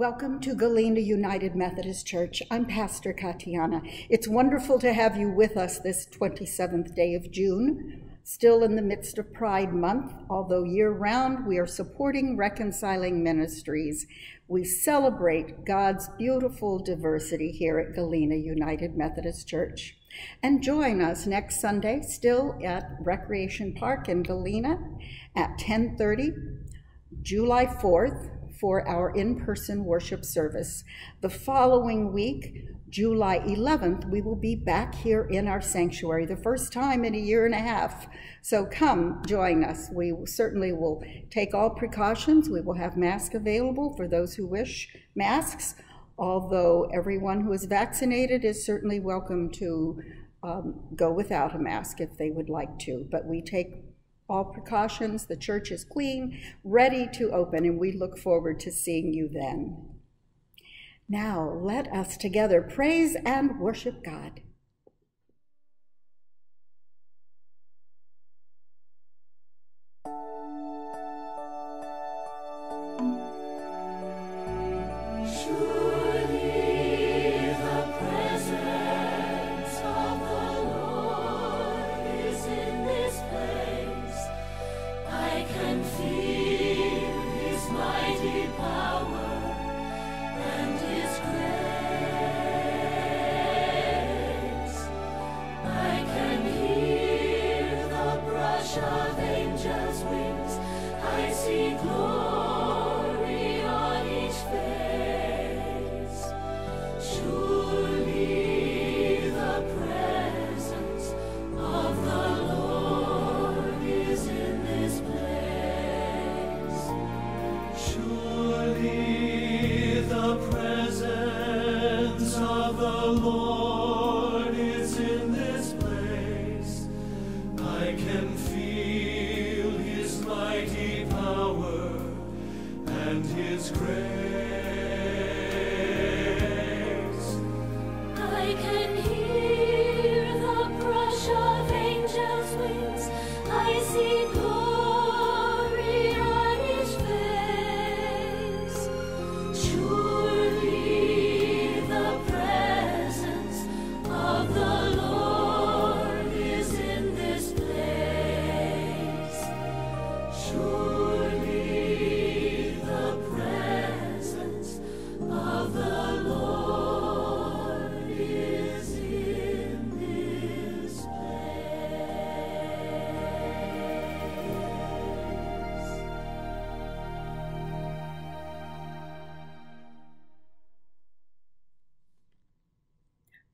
Welcome to Galena United Methodist Church. I'm Pastor Katiana. It's wonderful to have you with us this 27th day of June. Still in the midst of Pride Month, although year round we are supporting reconciling ministries. We celebrate God's beautiful diversity here at Galena United Methodist Church. And join us next Sunday, still at Recreation Park in Galena at 1030, July 4th, for our in-person worship service. The following week, July 11th, we will be back here in our sanctuary, the first time in a year and a half. So come join us. We certainly will take all precautions. We will have masks available for those who wish masks, although everyone who is vaccinated is certainly welcome to um, go without a mask if they would like to. But we take all precautions. The church is clean, ready to open, and we look forward to seeing you then. Now, let us together praise and worship God.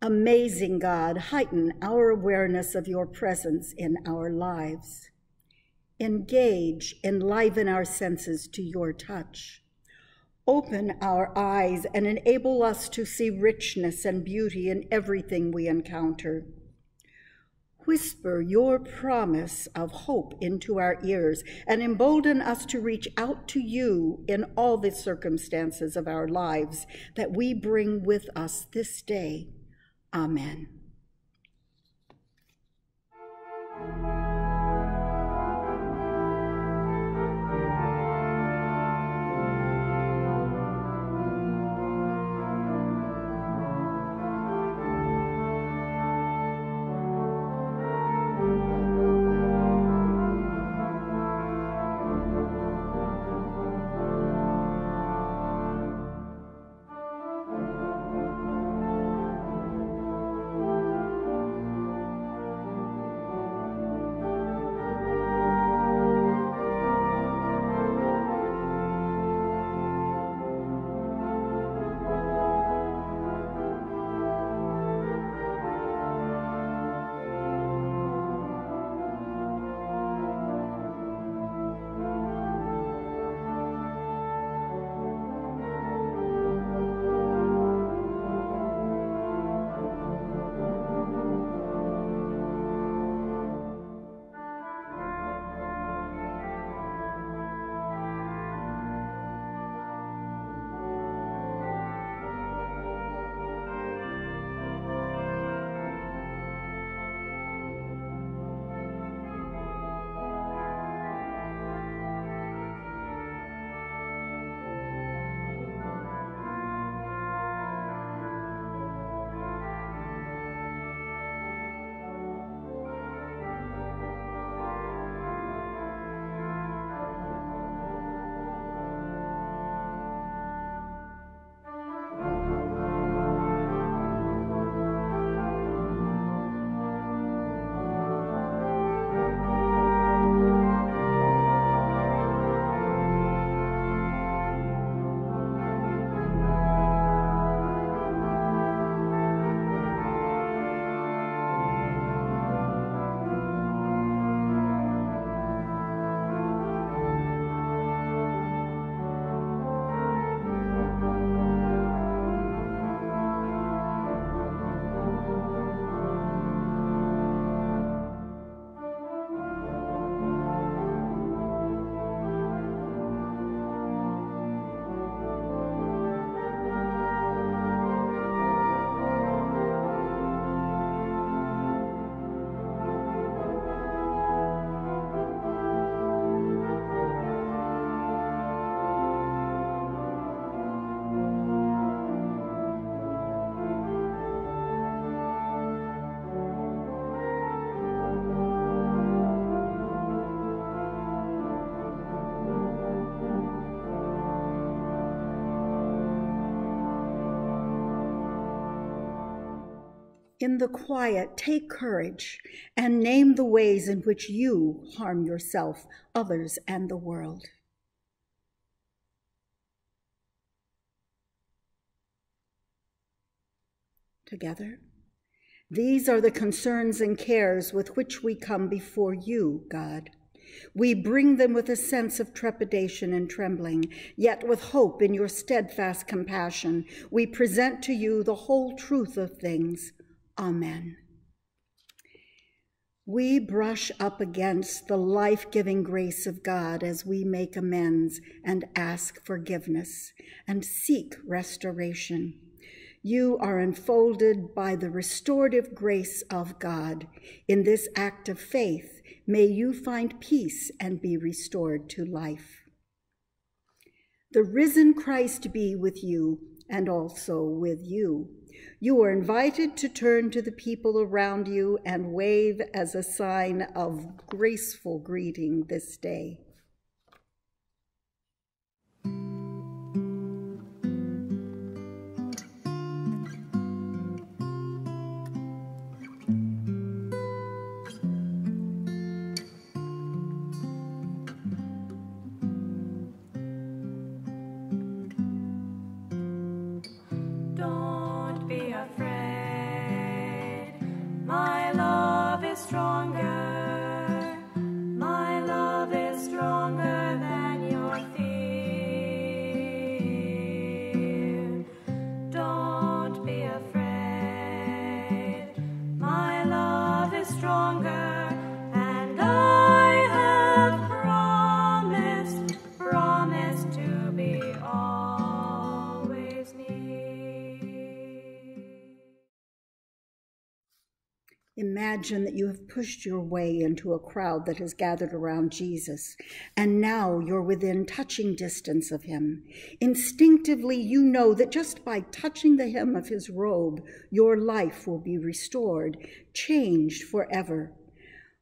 Amazing God, heighten our awareness of your presence in our lives. Engage, enliven our senses to your touch. Open our eyes and enable us to see richness and beauty in everything we encounter. Whisper your promise of hope into our ears and embolden us to reach out to you in all the circumstances of our lives that we bring with us this day. Amen. In the quiet, take courage and name the ways in which you harm yourself, others, and the world. Together, these are the concerns and cares with which we come before you, God. We bring them with a sense of trepidation and trembling, yet with hope in your steadfast compassion. We present to you the whole truth of things. Amen. We brush up against the life giving grace of God as we make amends and ask forgiveness and seek restoration. You are enfolded by the restorative grace of God. In this act of faith, may you find peace and be restored to life. The risen Christ be with you and also with you. You are invited to turn to the people around you and wave as a sign of graceful greeting this day. Imagine that you have pushed your way into a crowd that has gathered around Jesus, and now you're within touching distance of him. Instinctively, you know that just by touching the hem of his robe, your life will be restored, changed forever.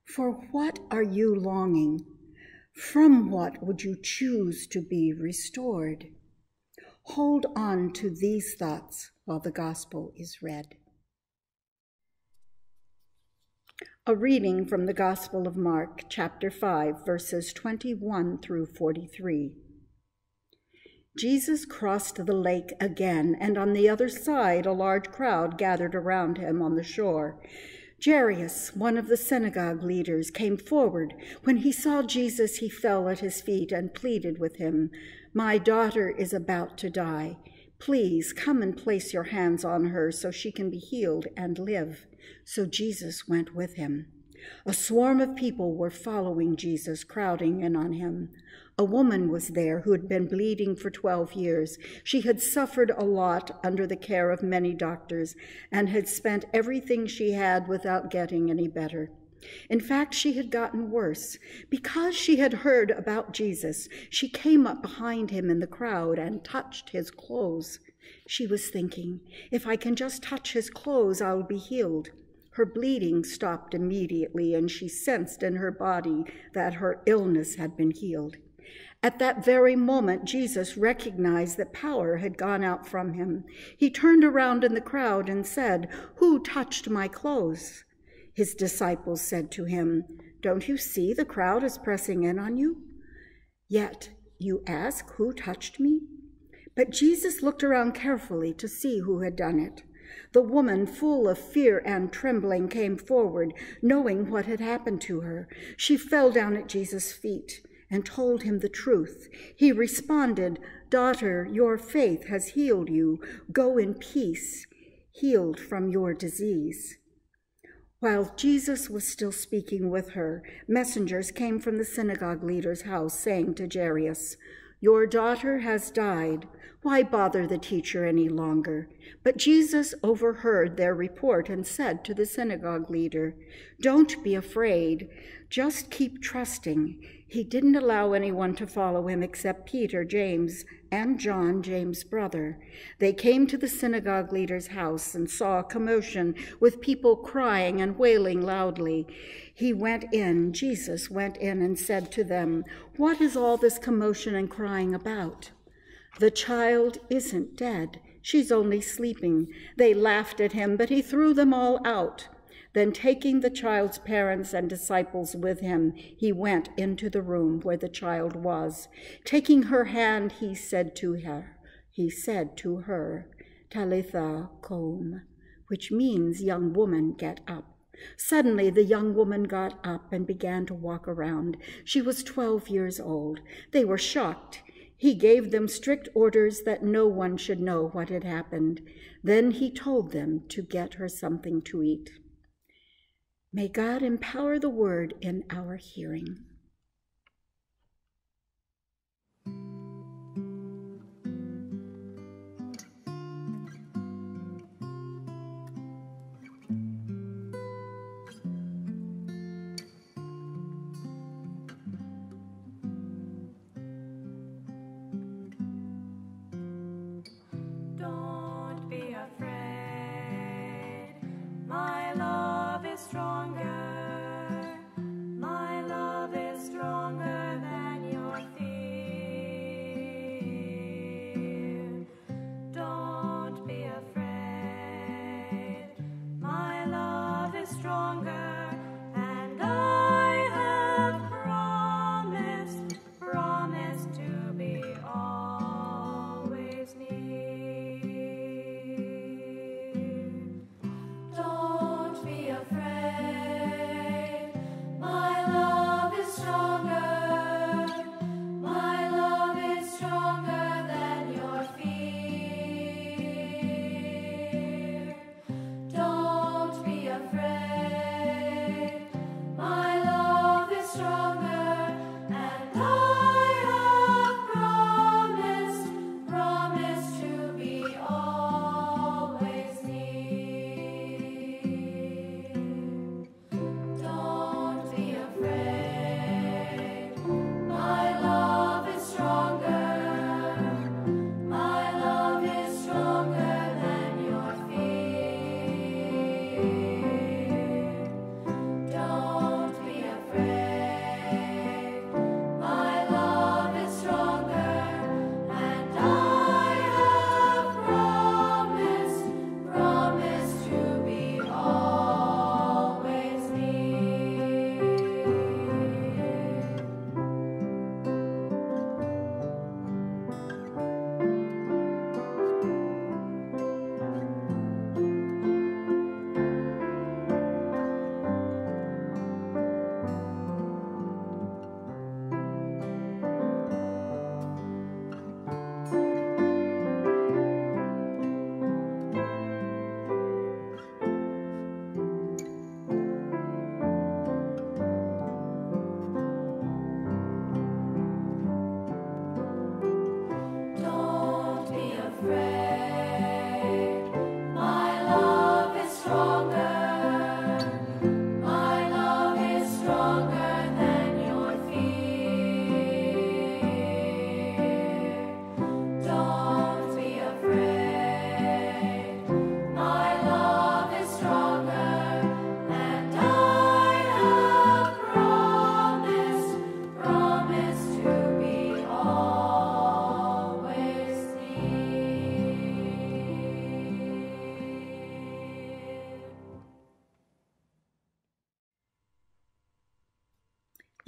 For what are you longing? From what would you choose to be restored? Hold on to these thoughts while the gospel is read. A reading from the Gospel of Mark, chapter 5, verses 21 through 43. Jesus crossed the lake again, and on the other side a large crowd gathered around him on the shore. Jairus, one of the synagogue leaders, came forward. When he saw Jesus, he fell at his feet and pleaded with him, My daughter is about to die. Please come and place your hands on her so she can be healed and live. So Jesus went with him. A swarm of people were following Jesus, crowding in on him. A woman was there who had been bleeding for 12 years. She had suffered a lot under the care of many doctors and had spent everything she had without getting any better. In fact, she had gotten worse. Because she had heard about Jesus, she came up behind him in the crowd and touched his clothes. She was thinking, if I can just touch his clothes, I will be healed. Her bleeding stopped immediately, and she sensed in her body that her illness had been healed. At that very moment, Jesus recognized that power had gone out from him. He turned around in the crowd and said, Who touched my clothes? His disciples said to him, Don't you see the crowd is pressing in on you? Yet you ask, Who touched me? But Jesus looked around carefully to see who had done it. The woman, full of fear and trembling, came forward, knowing what had happened to her. She fell down at Jesus' feet and told him the truth. He responded, Daughter, your faith has healed you. Go in peace, healed from your disease. While Jesus was still speaking with her, messengers came from the synagogue leader's house, saying to Jairus, Your daughter has died. Why bother the teacher any longer? But Jesus overheard their report and said to the synagogue leader, Don't be afraid, just keep trusting. He didn't allow anyone to follow him except Peter, James, and John, James' brother. They came to the synagogue leader's house and saw a commotion with people crying and wailing loudly. He went in, Jesus went in and said to them, What is all this commotion and crying about? The child isn't dead. She's only sleeping. They laughed at him, but he threw them all out. Then, taking the child's parents and disciples with him, he went into the room where the child was. Taking her hand, he said to her, he said to her, Talitha koum, which means, young woman, get up. Suddenly, the young woman got up and began to walk around. She was 12 years old. They were shocked. He gave them strict orders that no one should know what had happened. Then he told them to get her something to eat. May God empower the word in our hearing.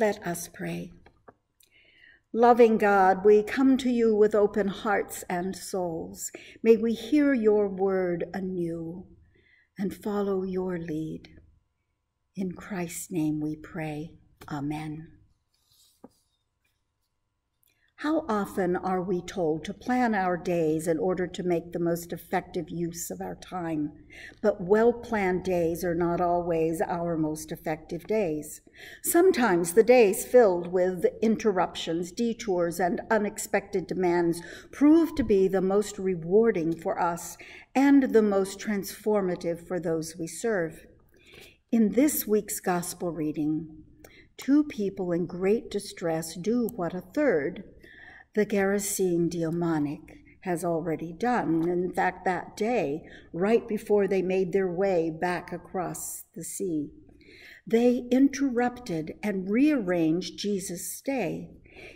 Let us pray. Loving God, we come to you with open hearts and souls. May we hear your word anew and follow your lead. In Christ's name we pray. Amen. How often are we told to plan our days in order to make the most effective use of our time? But well planned days are not always our most effective days. Sometimes the days filled with interruptions, detours, and unexpected demands prove to be the most rewarding for us and the most transformative for those we serve. In this week's gospel reading, two people in great distress do what a third, the Gerasene demoniac has already done. In fact, that day, right before they made their way back across the sea, they interrupted and rearranged Jesus' stay.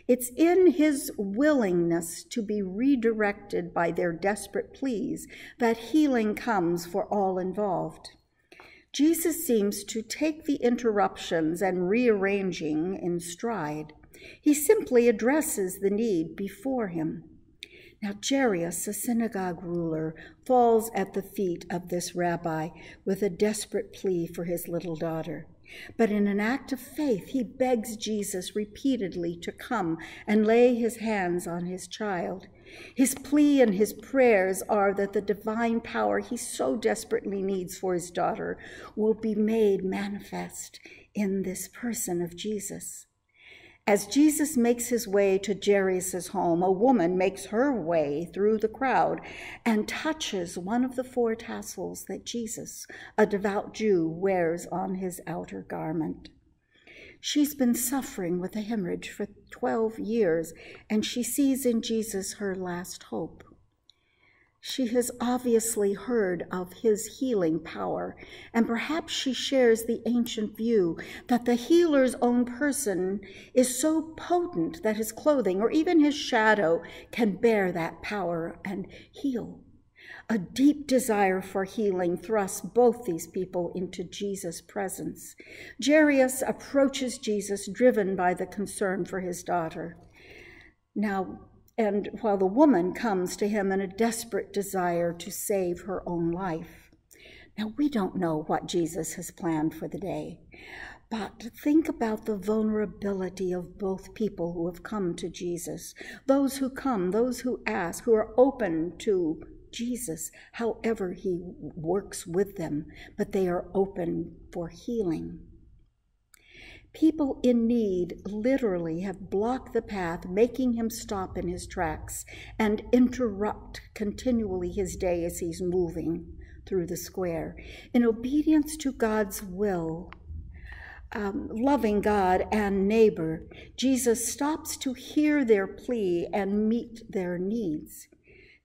It's in his willingness to be redirected by their desperate pleas that healing comes for all involved. Jesus seems to take the interruptions and rearranging in stride. He simply addresses the need before him. Now, Jairus, a synagogue ruler, falls at the feet of this rabbi with a desperate plea for his little daughter. But in an act of faith, he begs Jesus repeatedly to come and lay his hands on his child. His plea and his prayers are that the divine power he so desperately needs for his daughter will be made manifest in this person of Jesus. As Jesus makes his way to Jairus' home, a woman makes her way through the crowd and touches one of the four tassels that Jesus, a devout Jew, wears on his outer garment. She's been suffering with a hemorrhage for 12 years, and she sees in Jesus her last hope. She has obviously heard of his healing power, and perhaps she shares the ancient view that the healer's own person is so potent that his clothing or even his shadow can bear that power and heal. A deep desire for healing thrusts both these people into Jesus' presence. Jairus approaches Jesus driven by the concern for his daughter. Now, and while the woman comes to him in a desperate desire to save her own life. Now, we don't know what Jesus has planned for the day, but think about the vulnerability of both people who have come to Jesus. Those who come, those who ask, who are open to Jesus, however he works with them, but they are open for healing. People in need literally have blocked the path, making him stop in his tracks and interrupt continually his day as he's moving through the square. In obedience to God's will, um, loving God and neighbor, Jesus stops to hear their plea and meet their needs.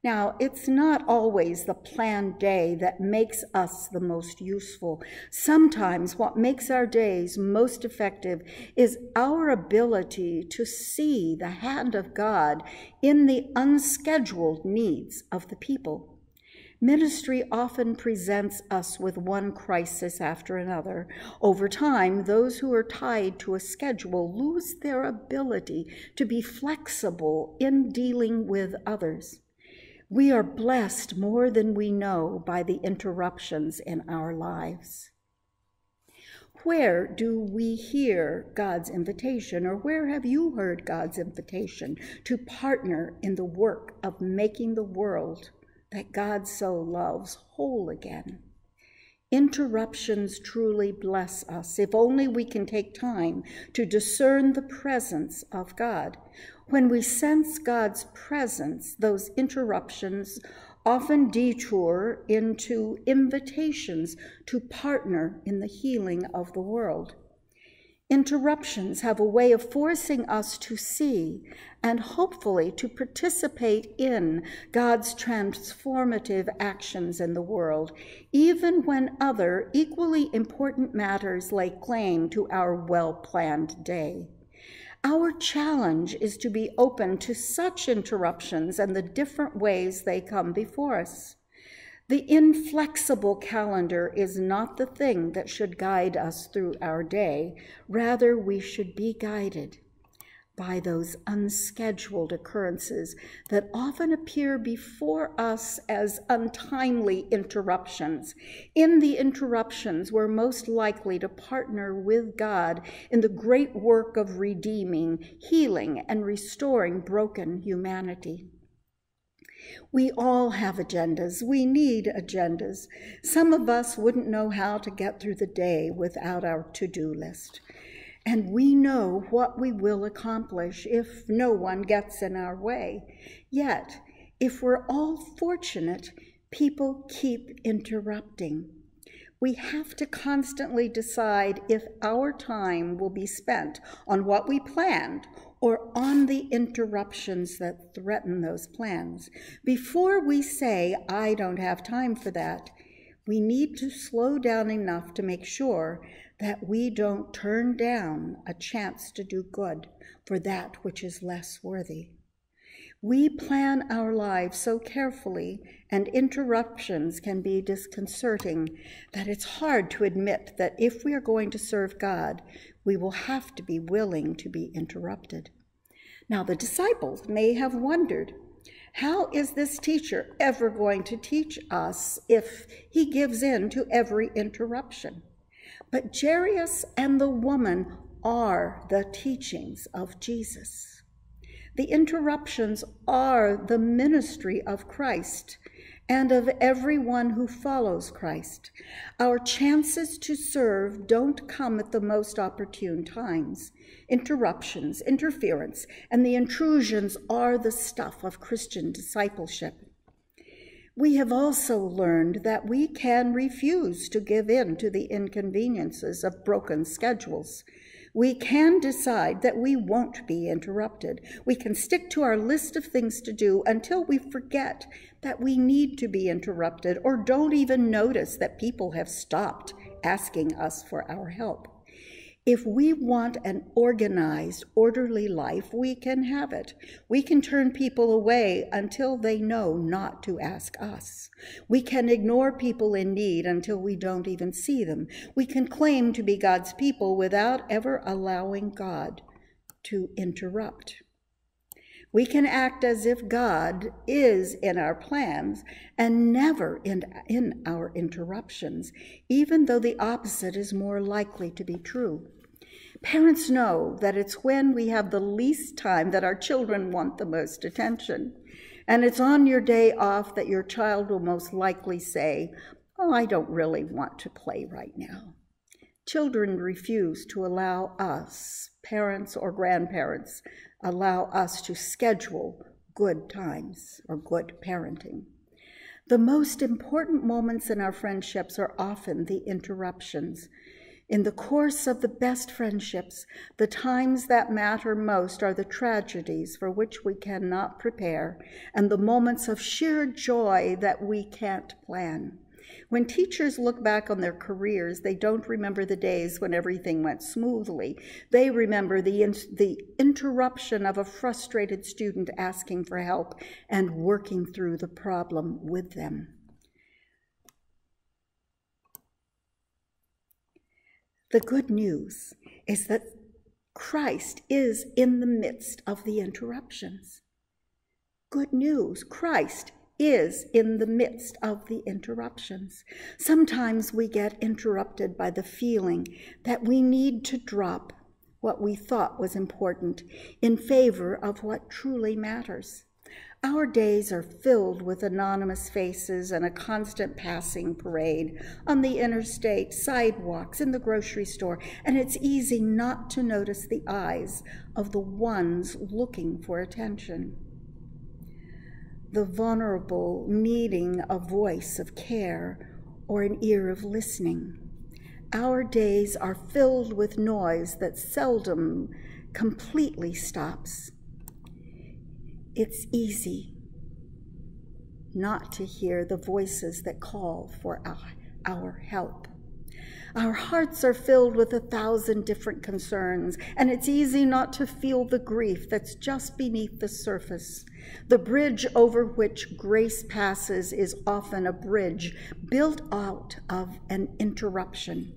Now, it's not always the planned day that makes us the most useful. Sometimes what makes our days most effective is our ability to see the hand of God in the unscheduled needs of the people. Ministry often presents us with one crisis after another. Over time, those who are tied to a schedule lose their ability to be flexible in dealing with others. We are blessed more than we know by the interruptions in our lives. Where do we hear God's invitation, or where have you heard God's invitation to partner in the work of making the world that God so loves whole again? Interruptions truly bless us if only we can take time to discern the presence of God. When we sense God's presence, those interruptions often detour into invitations to partner in the healing of the world. Interruptions have a way of forcing us to see and hopefully to participate in God's transformative actions in the world, even when other equally important matters lay claim to our well planned day. Our challenge is to be open to such interruptions and the different ways they come before us. The inflexible calendar is not the thing that should guide us through our day. Rather, we should be guided by those unscheduled occurrences that often appear before us as untimely interruptions. In the interruptions, we're most likely to partner with God in the great work of redeeming, healing, and restoring broken humanity. We all have agendas. We need agendas. Some of us wouldn't know how to get through the day without our to do list and we know what we will accomplish if no one gets in our way. Yet, if we're all fortunate, people keep interrupting. We have to constantly decide if our time will be spent on what we planned or on the interruptions that threaten those plans. Before we say, I don't have time for that, We need to slow down enough to make sure that we don't turn down a chance to do good for that which is less worthy. We plan our lives so carefully, and interruptions can be disconcerting that it's hard to admit that if we are going to serve God, we will have to be willing to be interrupted. Now, the disciples may have wondered how is this teacher ever going to teach us if he gives in to every interruption? But Jairus and the woman are the teachings of Jesus. The interruptions are the ministry of Christ and of everyone who follows Christ. Our chances to serve don't come at the most opportune times. Interruptions, interference, and the intrusions are the stuff of Christian discipleship. We have also learned that we can refuse to give in to the inconveniences of broken schedules we can decide that we won't be interrupted. We can stick to our list of things to do until we forget that we need to be interrupted or don't even notice that people have stopped asking us for our help. If we want an organized, orderly life, we can have it. We can turn people away until they know not to ask us. We can ignore people in need until we don't even see them. We can claim to be God's people without ever allowing God to interrupt. We can act as if God is in our plans and never in, in our interruptions, even though the opposite is more likely to be true. Parents know that it's when we have the least time that our children want the most attention. And it's on your day off that your child will most likely say, Oh, I don't really want to play right now. Children refuse to allow us, parents or grandparents, allow us to schedule good times or good parenting. The most important moments in our friendships are often the interruptions in the course of the best friendships, the times that matter most are the tragedies for which we cannot prepare and the moments of sheer joy that we can't plan. When teachers look back on their careers, they don't remember the days when everything went smoothly. They remember the, in the interruption of a frustrated student asking for help and working through the problem with them. The good news is that Christ is in the midst of the interruptions. Good news, Christ is in the midst of the interruptions. Sometimes we get interrupted by the feeling that we need to drop what we thought was important in favor of what truly matters. Our days are filled with anonymous faces and a constant passing parade on the interstate, sidewalks, in the grocery store, and it's easy not to notice the eyes of the ones looking for attention. The vulnerable needing a voice of care or an ear of listening. Our days are filled with noise that seldom completely stops it's easy not to hear the voices that call for our, our help. Our hearts are filled with a thousand different concerns, and it's easy not to feel the grief that's just beneath the surface. The bridge over which grace passes is often a bridge built out of an interruption.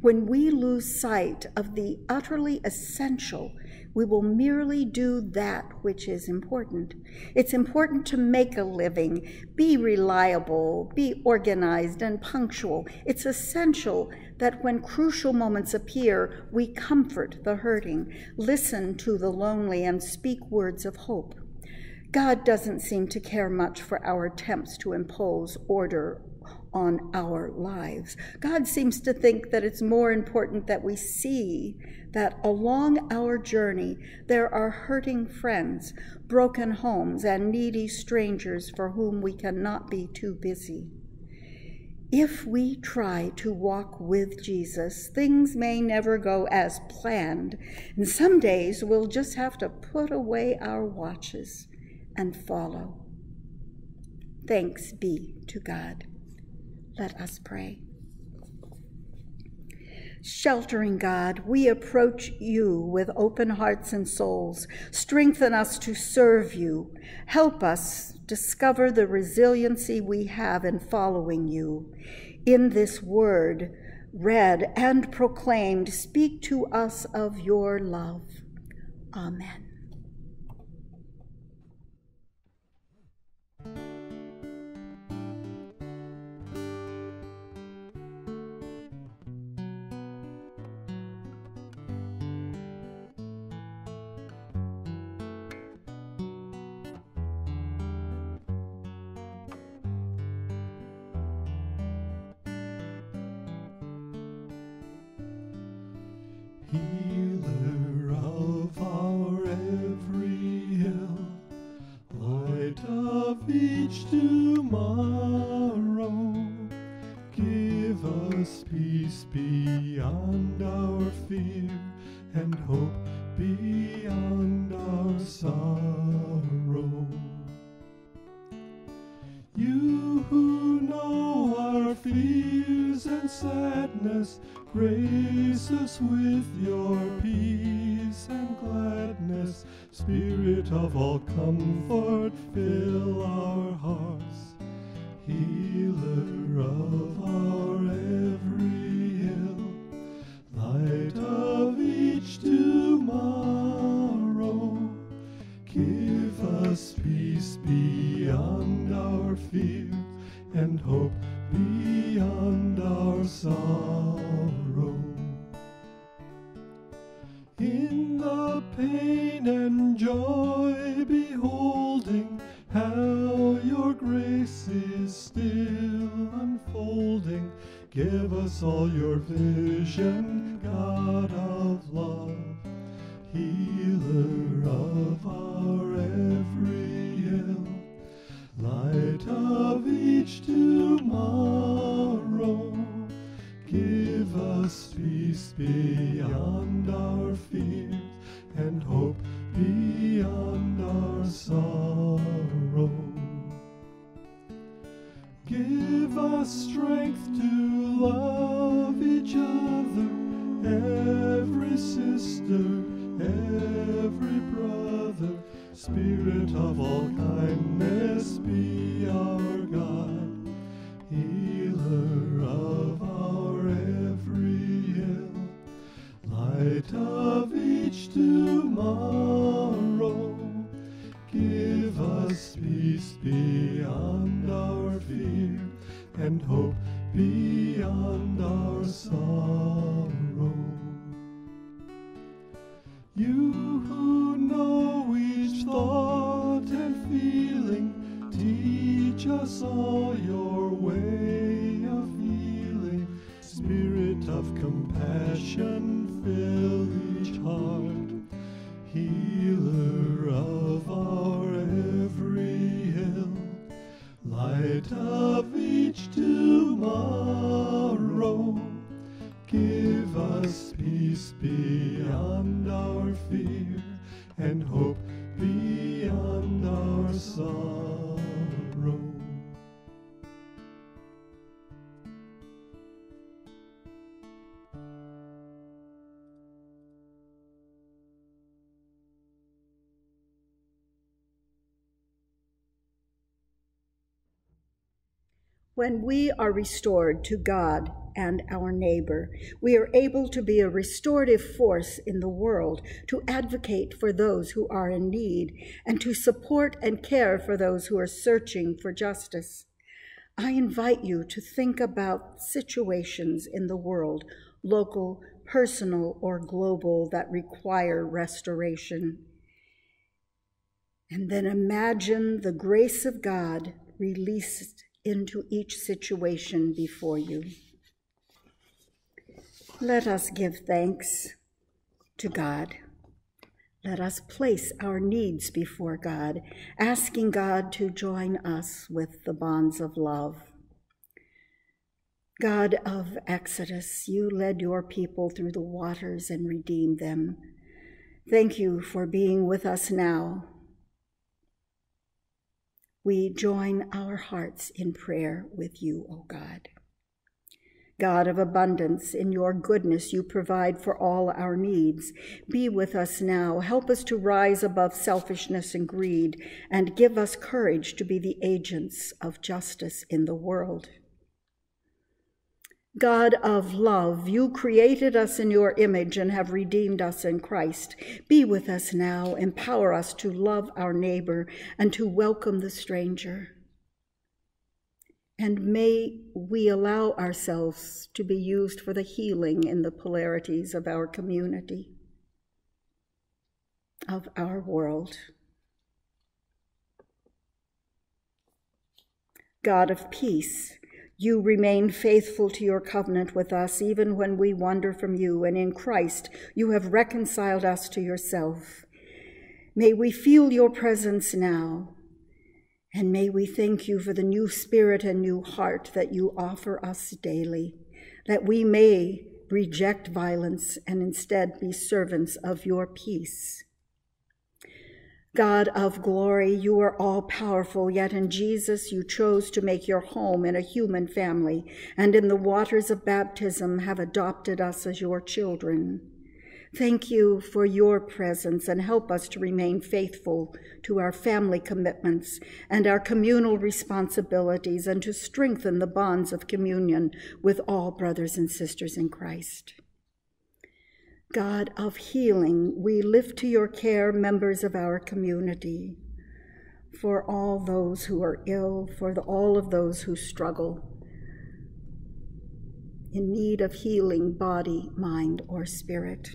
When we lose sight of the utterly essential we will merely do that which is important. It's important to make a living, be reliable, be organized and punctual. It's essential that when crucial moments appear, we comfort the hurting, listen to the lonely, and speak words of hope. God doesn't seem to care much for our attempts to impose order on our lives. God seems to think that it's more important that we see that along our journey there are hurting friends, broken homes, and needy strangers for whom we cannot be too busy. If we try to walk with Jesus, things may never go as planned, and some days we'll just have to put away our watches and follow. Thanks be to God. Let us pray. Sheltering God, we approach you with open hearts and souls. Strengthen us to serve you. Help us discover the resiliency we have in following you. In this word, read and proclaimed, speak to us of your love. Amen. peace beyond our fears. When we are restored to God and our neighbor, we are able to be a restorative force in the world, to advocate for those who are in need, and to support and care for those who are searching for justice. I invite you to think about situations in the world, local, personal, or global, that require restoration. And then imagine the grace of God released into each situation before you. Let us give thanks to God. Let us place our needs before God, asking God to join us with the bonds of love. God of Exodus, you led your people through the waters and redeemed them. Thank you for being with us now we join our hearts in prayer with you, O God. God of abundance, in your goodness you provide for all our needs. Be with us now. Help us to rise above selfishness and greed, and give us courage to be the agents of justice in the world. God of love, you created us in your image and have redeemed us in Christ. Be with us now. Empower us to love our neighbor and to welcome the stranger and may we allow ourselves to be used for the healing in the polarities of our community, of our world. God of peace, you remain faithful to your covenant with us even when we wander from you, and in Christ you have reconciled us to yourself. May we feel your presence now and may we thank you for the new spirit and new heart that you offer us daily, that we may reject violence and instead be servants of your peace. God of glory, you are all powerful, yet in Jesus you chose to make your home in a human family, and in the waters of baptism have adopted us as your children. Thank you for your presence and help us to remain faithful to our family commitments and our communal responsibilities and to strengthen the bonds of communion with all brothers and sisters in Christ. God of healing, we lift to your care members of our community, for all those who are ill, for the, all of those who struggle, in need of healing, body, mind, or spirit.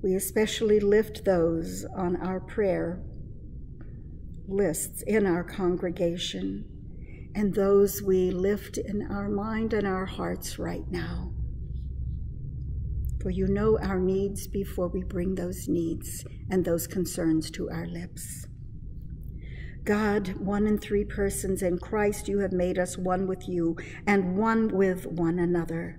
We especially lift those on our prayer lists in our congregation and those we lift in our mind and our hearts right now. For you know our needs before we bring those needs and those concerns to our lips. God, one in three persons in Christ, you have made us one with you and one with one another.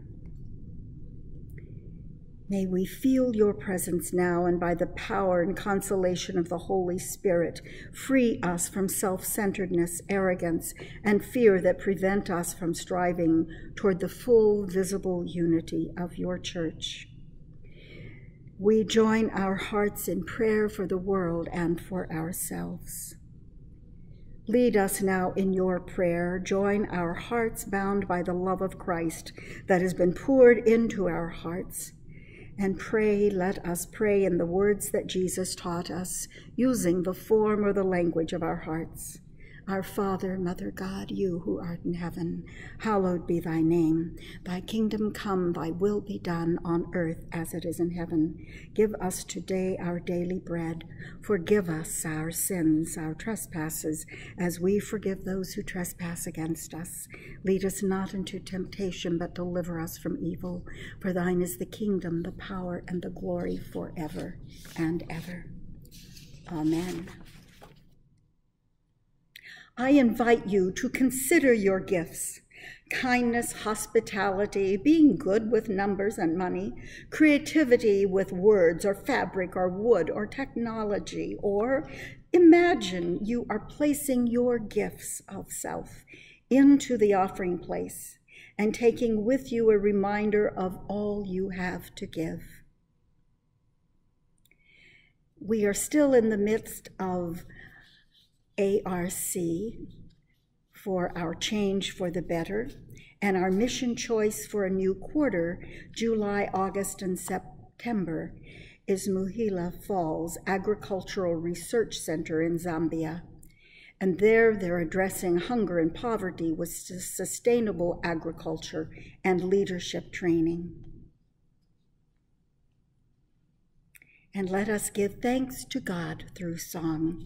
May we feel your presence now, and by the power and consolation of the Holy Spirit, free us from self centeredness, arrogance, and fear that prevent us from striving toward the full visible unity of your church. We join our hearts in prayer for the world and for ourselves. Lead us now in your prayer. Join our hearts bound by the love of Christ that has been poured into our hearts and pray, let us pray in the words that Jesus taught us, using the form or the language of our hearts. Our Father, Mother God, you who art in heaven, hallowed be thy name. Thy kingdom come, thy will be done on earth as it is in heaven. Give us today our daily bread. Forgive us our sins, our trespasses, as we forgive those who trespass against us. Lead us not into temptation, but deliver us from evil. For thine is the kingdom, the power, and the glory forever and ever. Amen. I invite you to consider your gifts kindness, hospitality, being good with numbers and money, creativity with words or fabric or wood or technology, or imagine you are placing your gifts of self into the offering place and taking with you a reminder of all you have to give. We are still in the midst of ARC for our change for the better, and our mission choice for a new quarter, July, August, and September, is Muhila Falls Agricultural Research Center in Zambia. And there they're addressing hunger and poverty with sustainable agriculture and leadership training. And let us give thanks to God through song.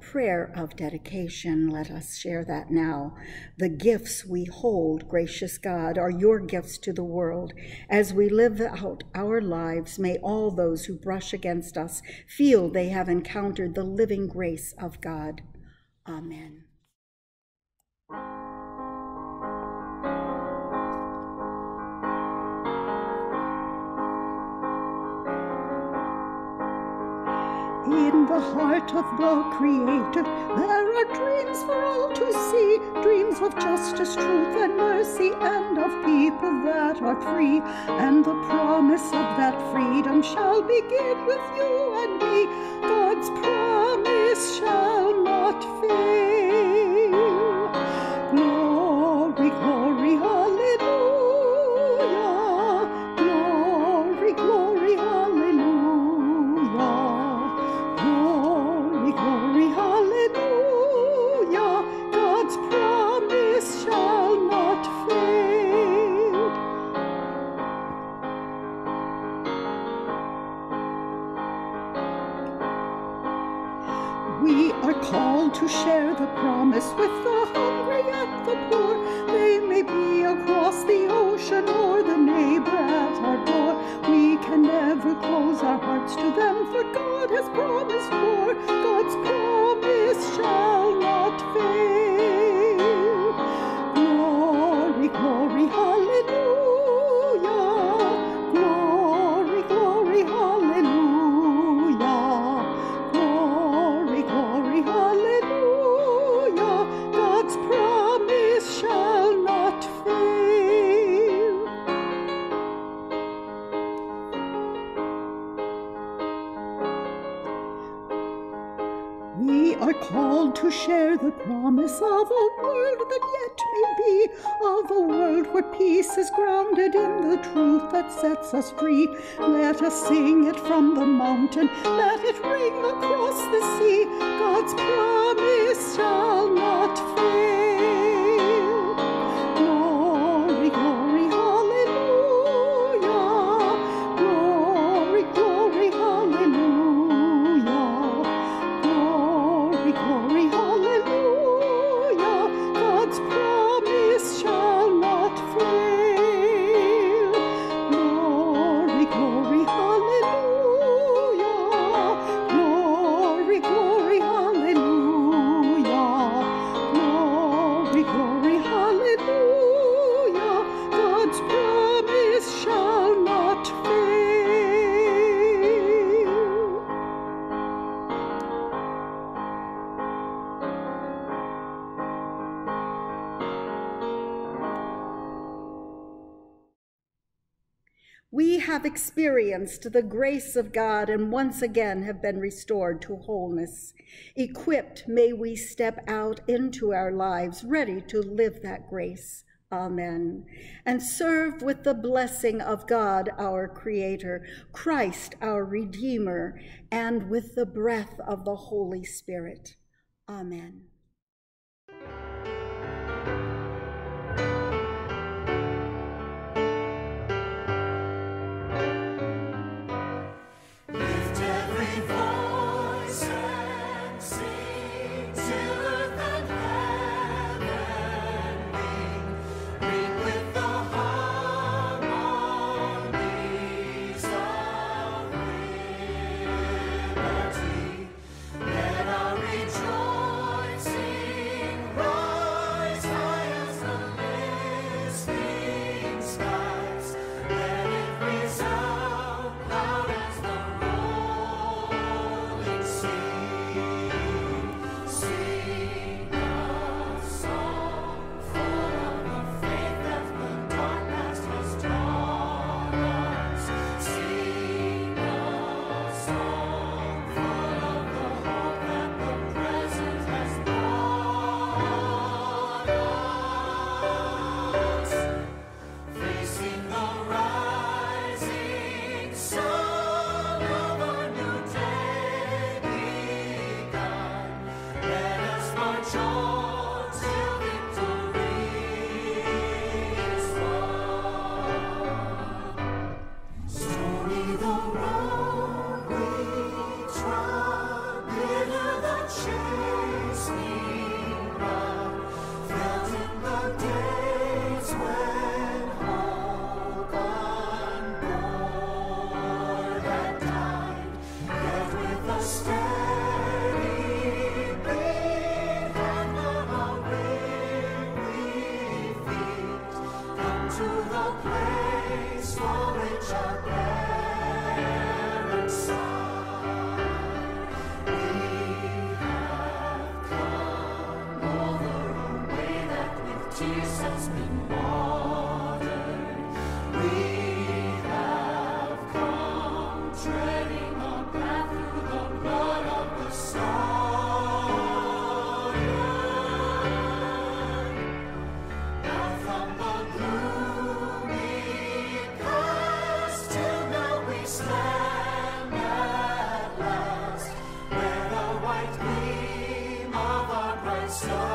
prayer of dedication. Let us share that now. The gifts we hold, gracious God, are your gifts to the world. As we live out our lives, may all those who brush against us feel they have encountered the living grace of God. Amen. In the heart of the Creator, there are dreams for all to see dreams of justice, truth, and mercy, and of people that are free. And the promise of that freedom shall begin with you and me. God's promise shall not fail. Of a world that yet may be, of a world where peace is grounded in the truth that sets us free. Let us sing it from the mountain, let it ring across the sea. God's promise shall not fail. We have experienced the grace of God and once again have been restored to wholeness. Equipped, may we step out into our lives ready to live that grace. Amen. And serve with the blessing of God, our Creator, Christ, our Redeemer, and with the breath of the Holy Spirit. Amen. so